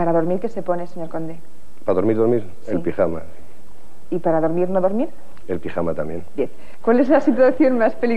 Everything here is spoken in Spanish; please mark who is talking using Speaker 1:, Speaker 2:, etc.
Speaker 1: para dormir qué se pone, señor conde?
Speaker 2: Para dormir, dormir, el pijama.
Speaker 1: ¿Y para dormir, no dormir?
Speaker 2: El pijama también.
Speaker 1: Bien. ¿Cuál es la situación más peligrosa?